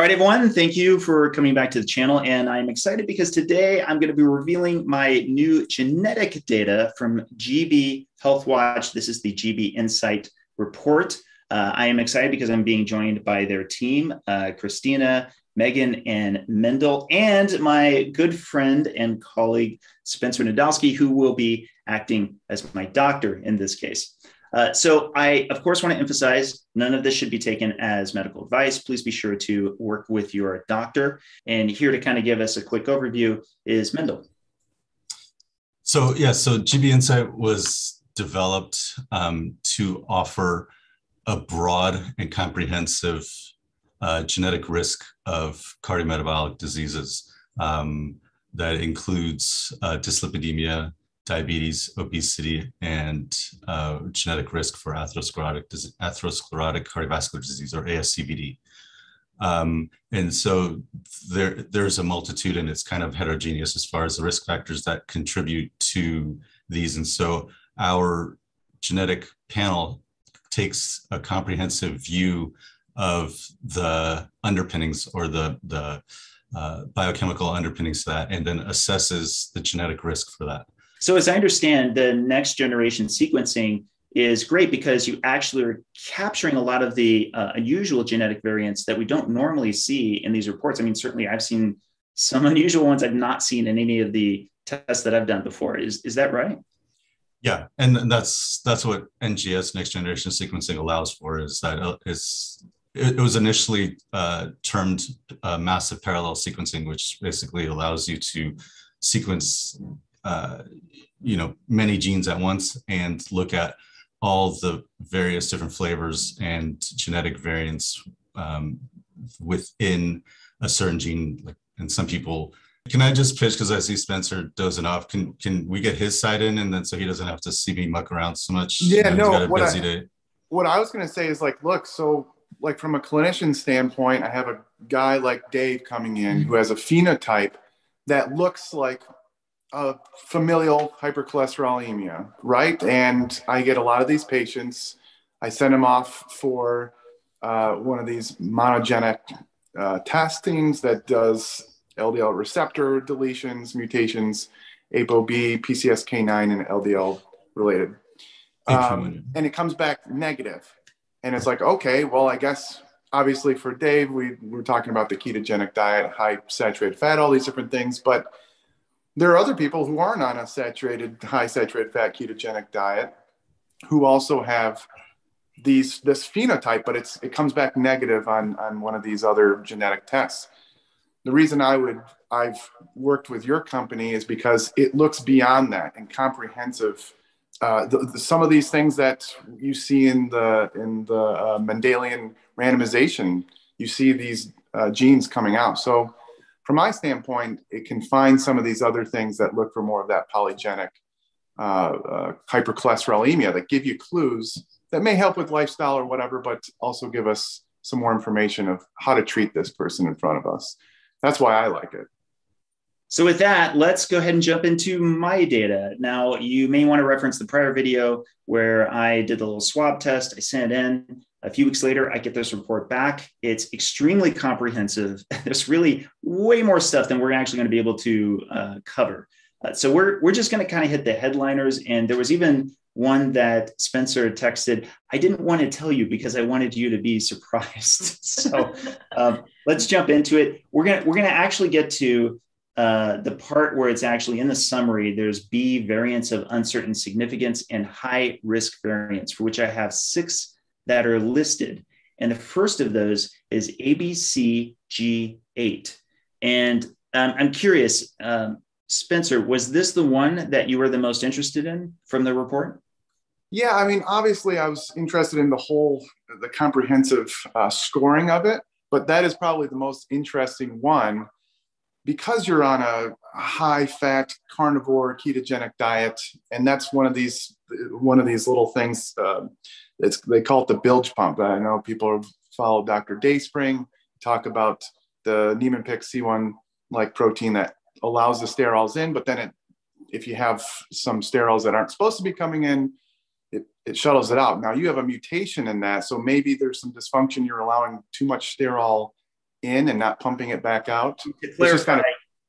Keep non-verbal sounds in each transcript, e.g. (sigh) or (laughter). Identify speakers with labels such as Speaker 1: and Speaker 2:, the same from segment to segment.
Speaker 1: All right, everyone, thank you for coming back to the channel. And I'm excited because today I'm going to be revealing my new genetic data from GB Health Watch. This is the GB Insight report. Uh, I am excited because I'm being joined by their team, uh, Christina, Megan, and Mendel, and my good friend and colleague, Spencer Nadolski, who will be acting as my doctor in this case. Uh, so I, of course, want to emphasize none of this should be taken as medical advice. Please be sure to work with your doctor. And here to kind of give us a quick overview is Mendel.
Speaker 2: So yeah, so GB Insight was developed um, to offer a broad and comprehensive uh, genetic risk of cardiometabolic diseases um, that includes uh, dyslipidemia, diabetes, obesity, and uh, genetic risk for atherosclerotic, atherosclerotic cardiovascular disease or ASCVD. Um, and so there, there's a multitude and it's kind of heterogeneous as far as the risk factors that contribute to these. And so our genetic panel takes a comprehensive view of the underpinnings or the, the uh, biochemical underpinnings to that and then assesses the genetic risk for that.
Speaker 1: So, as I understand, the next generation sequencing is great because you actually are capturing a lot of the uh, unusual genetic variants that we don't normally see in these reports. I mean, certainly I've seen some (laughs) unusual ones I've not seen in any of the tests that I've done before. Is is that right?
Speaker 2: Yeah, and that's that's what NGS next generation sequencing allows for. Is that uh, is it, was initially uh, termed uh, massive parallel sequencing, which basically allows you to sequence uh, you know many genes at once and look at all the various different flavors and genetic variants um, within a certain gene like and some people can i just pitch because i see spencer dozing off can can we get his side in and then so he doesn't have to see me muck around so much?
Speaker 3: Yeah no what I, what I was going to say is like look so like from a clinician standpoint i have a guy like dave coming in who has a phenotype that looks like uh, familial hypercholesterolemia, right? And I get a lot of these patients. I send them off for uh, one of these monogenic uh, testings that does LDL receptor deletions, mutations, ApoB, PCSK9, and LDL related. Um, and it comes back negative. And it's like, okay, well, I guess obviously for Dave, we we're talking about the ketogenic diet, high saturated fat, all these different things, but there are other people who aren't on a saturated, high saturated fat ketogenic diet who also have these this phenotype, but it's it comes back negative on on one of these other genetic tests. The reason I would I've worked with your company is because it looks beyond that and comprehensive. Uh, the, the, some of these things that you see in the in the uh, Mendelian randomization, you see these uh, genes coming out. So from my standpoint, it can find some of these other things that look for more of that polygenic uh, uh, hypercholesterolemia that give you clues that may help with lifestyle or whatever, but also give us some more information of how to treat this person in front of us. That's why I like it.
Speaker 1: So with that, let's go ahead and jump into my data. Now, you may want to reference the prior video where I did the little swab test. I sent it in. A few weeks later, I get this report back. It's extremely comprehensive. (laughs) There's really way more stuff than we're actually going to be able to uh, cover. Uh, so we're we're just going to kind of hit the headliners. And there was even one that Spencer texted. I didn't want to tell you because I wanted you to be (laughs) surprised. (laughs) so um, let's jump into it. We're gonna we're gonna actually get to uh, the part where it's actually in the summary. There's B variants of uncertain significance and high risk variants for which I have six that are listed. And the first of those is ABCG8. And um, I'm curious, um, Spencer, was this the one that you were the most interested in from the report?
Speaker 3: Yeah, I mean, obviously, I was interested in the whole, the comprehensive uh, scoring of it, but that is probably the most interesting one because you're on a high fat carnivore ketogenic diet, and that's one of these one of these little things. Uh, it's they call it the bilge pump. I know people follow Dr. Dayspring, talk about the Niemann-Pick C1 like protein that allows the sterols in, but then it, if you have some sterols that aren't supposed to be coming in, it, it shuttles it out. Now you have a mutation in that, so maybe there's some dysfunction. You're allowing too much sterol in and not pumping it back out.
Speaker 1: To clarify, kind of,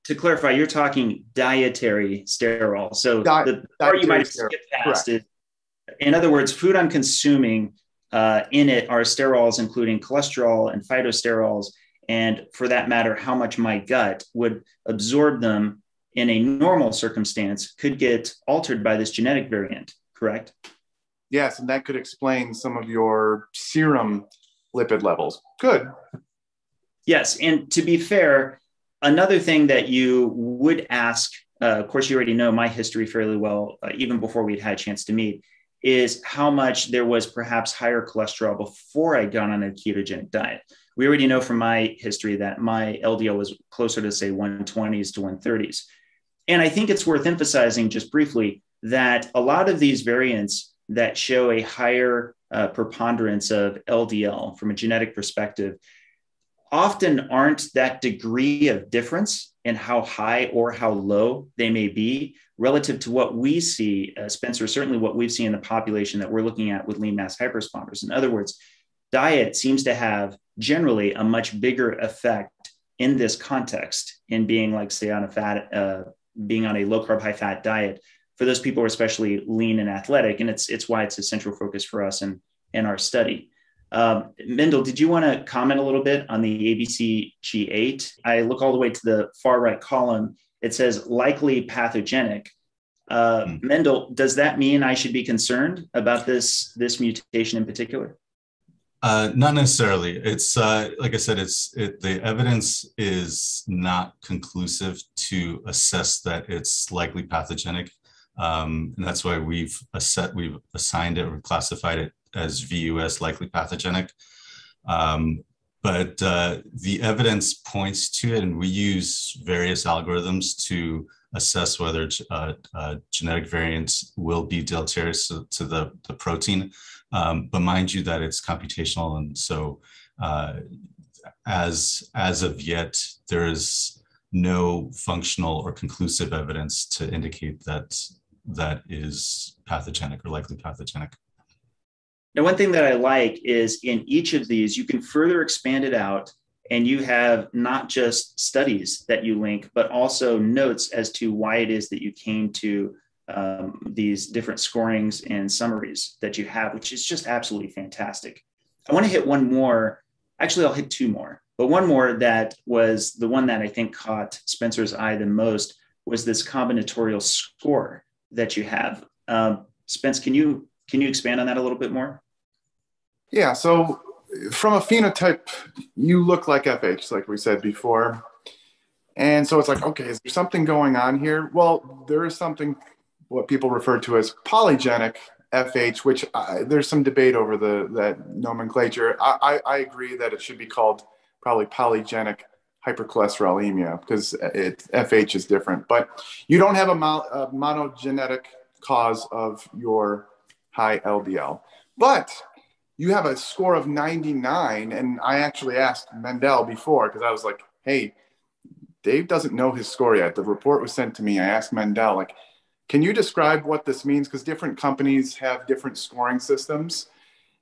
Speaker 1: to clarify you're talking dietary sterol. So di- the part you might skipped past is, in other words, food I'm consuming uh, in it are sterols, including cholesterol and phytosterols, and for that matter, how much my gut would absorb them in a normal circumstance could get altered by this genetic variant, correct?
Speaker 3: Yes, and that could explain some of your serum lipid levels. Good.
Speaker 1: Yes, and to be fair, another thing that you would ask, uh, of course, you already know my history fairly well, uh, even before we'd had a chance to meet, is how much there was perhaps higher cholesterol before I got on a ketogenic diet. We already know from my history that my LDL was closer to, say, 120s to 130s. And I think it's worth emphasizing just briefly that a lot of these variants that show a higher uh, preponderance of LDL from a genetic perspective often aren't that degree of difference in how high or how low they may be relative to what we see, uh, Spencer, certainly what we've seen in the population that we're looking at with lean mass hyperresponders. In other words, diet seems to have generally a much bigger effect in this context in being like say on a fat uh, being on a low carb high fat diet for those people who are especially lean and athletic and it's it's why it's a central focus for us and in, in our study um, Mendel, did you want to comment a little bit on the ABCG8? I look all the way to the far right column. It says likely pathogenic. Uh, mm. Mendel, does that mean I should be concerned about this this mutation in particular?
Speaker 2: Uh, not necessarily. It's uh, like I said. It's it, the evidence is not conclusive to assess that it's likely pathogenic, um, and that's why we've set we've assigned it or classified it as VUS likely pathogenic. Um, but uh, the evidence points to it, and we use various algorithms to assess whether uh, uh, genetic variants will be deleterious to, to the, the, protein. Um, but mind you that it's computational, and so uh, as as of yet, there is no functional or conclusive evidence to indicate that that is pathogenic or likely pathogenic.
Speaker 1: Now, one thing that I like is in each of these, you can further expand it out and you have not just studies that you link, but also notes as to why it is that you came to um, these different scorings and summaries that you have, which is just absolutely fantastic. I want to hit one more. Actually, I'll hit two more, but one more that was the one that I think caught Spencer's eye the most was this combinatorial score that you have. Um, Spence, can you can you expand on that a little bit more?
Speaker 3: Yeah. So from a phenotype, you look like FH, like we said before. And so it's like, okay, is there something going on here? Well, there is something what people refer to as polygenic FH, which I, there's some debate over the that nomenclature. I, I, I, agree that it should be called probably polygenic hypercholesterolemia because it, FH is different. But you don't have a, mo- a monogenetic cause of your high LDL. But you have a score of 99. And I actually asked Mendel before because I was like, hey, Dave doesn't know his score yet. The report was sent to me. I asked Mendel, like, can you describe what this means? Because different companies have different scoring systems.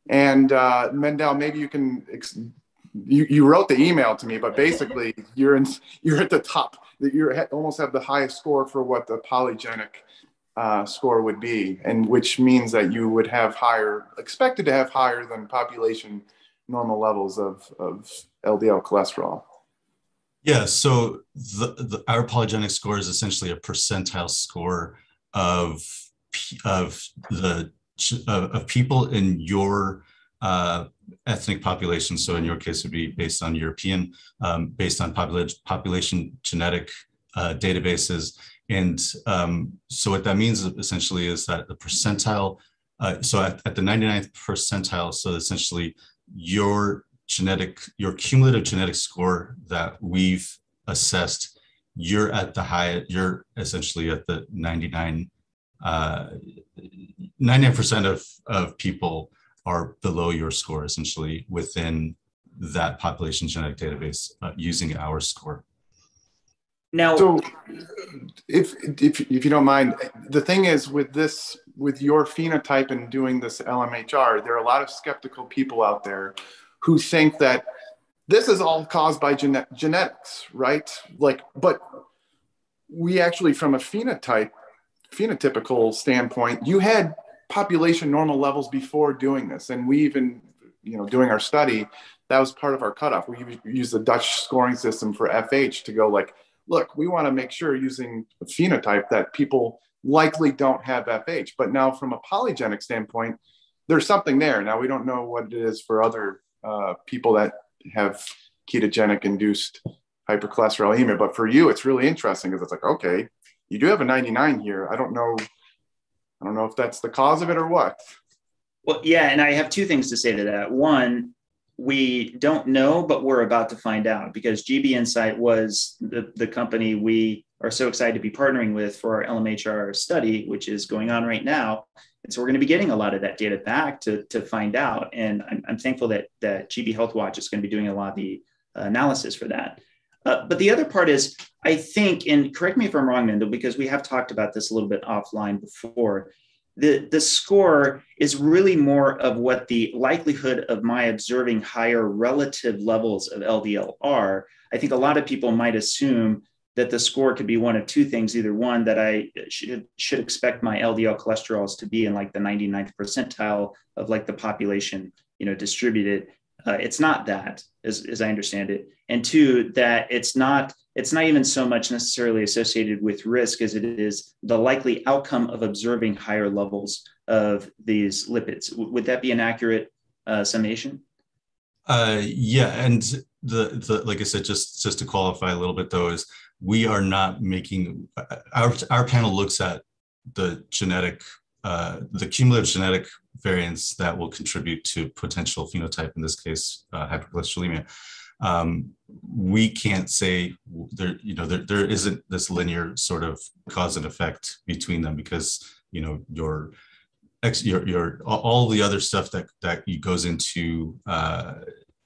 Speaker 3: And uh, Mendel, maybe you can. Ex- you, you wrote the email to me, but basically (laughs) you're in you're at the top. That You almost have the highest score for what the polygenic uh, score would be, and which means that you would have higher, expected to have higher than population normal levels of, of LDL cholesterol.
Speaker 2: Yeah, so the, the, our polygenic score is essentially a percentile score of of the of people in your uh, ethnic population. So in your case, it would be based on European, um, based on population population genetic uh, databases, and um, so what that means essentially is that the percentile, uh, so at, at the 99th percentile, so essentially your genetic, your cumulative genetic score that we've assessed, you're at the high, you're essentially at the 99, uh, 99% of, of people are below your score essentially within that population genetic database uh, using our score.
Speaker 3: Now, so if, if if you don't mind, the thing is with this with your phenotype and doing this LMHR, there are a lot of skeptical people out there who think that this is all caused by gene- genetics, right? Like, but we actually, from a phenotype, phenotypical standpoint, you had population normal levels before doing this, and we even, you know, doing our study, that was part of our cutoff. We use the Dutch scoring system for FH to go like, look, we want to make sure using a phenotype that people likely don't have FH. But now, from a polygenic standpoint, there's something there. Now we don't know what it is for other uh, people that have ketogenic induced hypercholesterolemia. But for you, it's really interesting because it's like, okay, you do have a 99 here. I don't know. I don't know if that's the cause of it or what.
Speaker 1: Well, yeah, and I have two things to say to that. One, we don't know, but we're about to find out because GB Insight was the, the company we are so excited to be partnering with for our LMHR study, which is going on right now. And so we're going to be getting a lot of that data back to, to find out. And I'm, I'm thankful that, that GB Health Watch is going to be doing a lot of the analysis for that. Uh, but the other part is, I think, and correct me if I'm wrong, Mendel, because we have talked about this a little bit offline before. The, the score is really more of what the likelihood of my observing higher relative levels of LDL are. I think a lot of people might assume that the score could be one of two things. Either one that i should should expect my ldl cholesterols to be in like the 99th percentile of like the population you know distributed. Uh, it's not that as, as i understand it. And two that it's not it's not even so much necessarily associated with risk as it is the likely outcome of observing higher levels of these lipids. Would that be an accurate uh, summation?
Speaker 2: Uh, yeah and the, the like i said just just to qualify a little bit though is we are not making our our panel looks at the genetic uh, the cumulative genetic variants that will contribute to potential phenotype in this case uh, hypercholesterolemia um, we can't say there you know there, there isn't this linear sort of cause and effect between them because you know your your your all the other stuff that that goes into uh,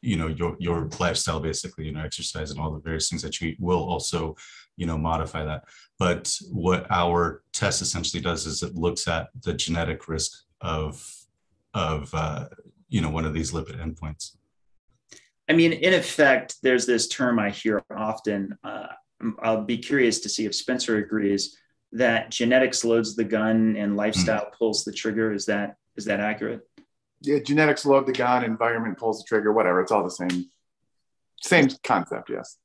Speaker 2: you know your your lifestyle basically you know exercise and all the various things that you eat will also you know modify that. But what our test essentially does is it looks at the genetic risk of of uh, you know one of these lipid endpoints
Speaker 1: i mean in effect there's this term i hear often uh, i'll be curious to see if spencer agrees that genetics loads the gun and lifestyle mm. pulls the trigger is that is that accurate
Speaker 3: yeah, genetics load the gun, environment pulls the trigger, whatever. It's all the same, same concept. Yes.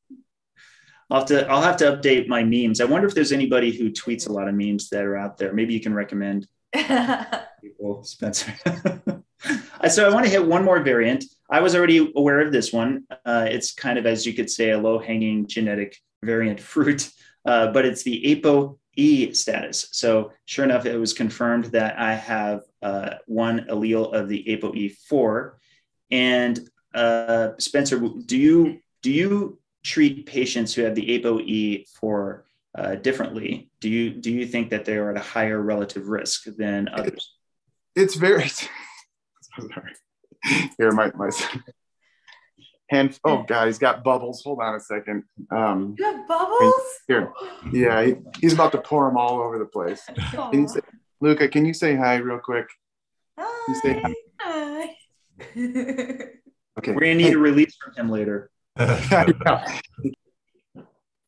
Speaker 1: I'll have to I'll have to update my memes. I wonder if there's anybody who tweets a lot of memes that are out there. Maybe you can recommend (laughs) people, Spencer. (laughs) so I want to hit one more variant. I was already aware of this one. Uh, it's kind of as you could say a low hanging genetic variant (laughs) fruit, uh, but it's the APO E status. So sure enough, it was confirmed that I have uh, one allele of the ApoE4. And uh, Spencer, do you do you treat patients who have the ApoE4 uh, differently? Do you do you think that they are at a higher relative risk than others?
Speaker 3: It's very. (laughs) (laughs) Here, my my (laughs) hand. Oh God, he's got bubbles. Hold on a second.
Speaker 4: Um, you have bubbles?
Speaker 3: Here, yeah, he, he's about to pour them all over the place. (laughs) Can you say, Luca? Can you say hi real quick?
Speaker 4: Hi. You say hi. hi.
Speaker 1: okay. We're gonna need hey. a release from him later.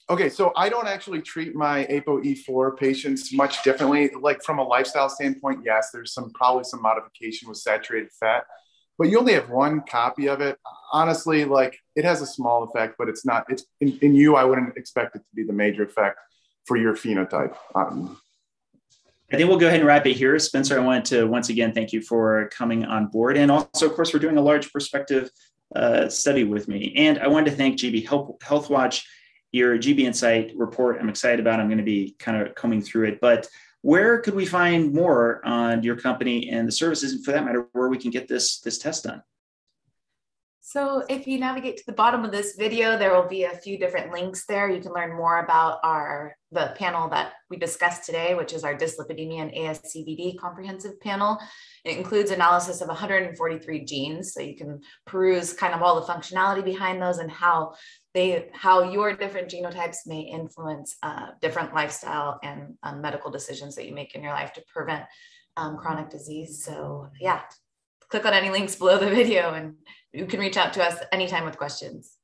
Speaker 3: okay, so I don't actually treat my ApoE4 patients much differently. Like from a lifestyle standpoint, yes, there's some probably some modification with saturated fat but you only have one copy of it. Honestly, like it has a small effect, but it's not. It's in, in you. I wouldn't expect it to be the major effect for your phenotype. Um,
Speaker 1: I think we'll go ahead and wrap it here. Spencer, I wanted to once again thank you for coming on board. And also, of course, we're doing a large perspective uh, study with me. And I wanted to thank GB Health, Health Watch, your GB Insight report. I'm excited about. It. I'm going to be kind of combing through it. But where could we find more on your company and the services, and for that matter, where we can get this this test done?
Speaker 4: So if you navigate to the bottom of this video, there will be a few different links there. You can learn more about our the panel that we discussed today, which is our dyslipidemia and ASCVD comprehensive panel. It includes analysis of 143 genes, so you can peruse kind of all the functionality behind those and how they how your different genotypes may influence uh, different lifestyle and um, medical decisions that you make in your life to prevent um, chronic disease. So yeah, click on any links below the (laughs) video and you can reach out to us anytime with questions.